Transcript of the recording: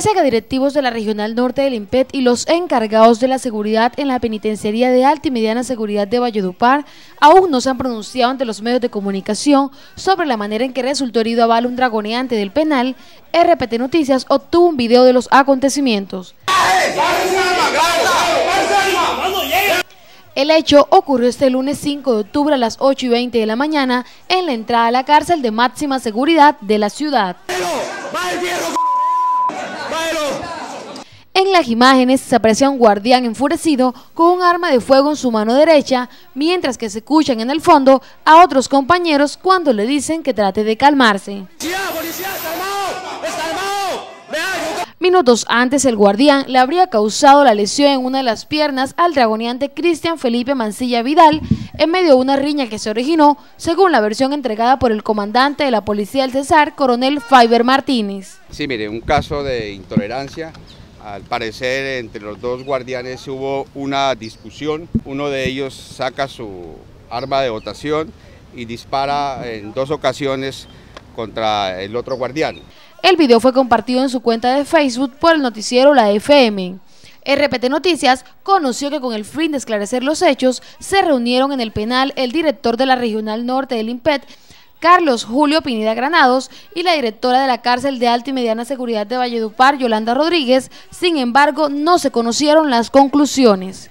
Pese a que directivos de la Regional Norte del IMPET y los encargados de la seguridad en la Penitenciaría de Alta y Mediana Seguridad de Valledupar aún no se han pronunciado ante los medios de comunicación sobre la manera en que resultó herido a bala un dragoneante del penal, RPT Noticias obtuvo un video de los acontecimientos. El hecho ocurrió este lunes 5 de octubre a las 8 y 20 de la mañana en la entrada a la cárcel de máxima seguridad de la ciudad. En las imágenes se aprecia un guardián enfurecido con un arma de fuego en su mano derecha, mientras que se escuchan en el fondo a otros compañeros cuando le dicen que trate de calmarse. Minutos antes, el guardián le habría causado la lesión en una de las piernas al dragoneante Cristian Felipe Mancilla Vidal en medio de una riña que se originó, según la versión entregada por el comandante de la Policía del Cesar, coronel Fiber Martínez. Sí, mire, un caso de intolerancia. Al parecer, entre los dos guardianes hubo una discusión. Uno de ellos saca su arma de votación y dispara en dos ocasiones contra el otro guardián. El video fue compartido en su cuenta de Facebook por el noticiero La FM. RPT Noticias conoció que con el fin de esclarecer los hechos, se reunieron en el penal el director de la Regional Norte del IMPET, Carlos Julio Pineda Granados, y la directora de la cárcel de alta y mediana seguridad de Valledupar, Yolanda Rodríguez. Sin embargo, no se conocieron las conclusiones.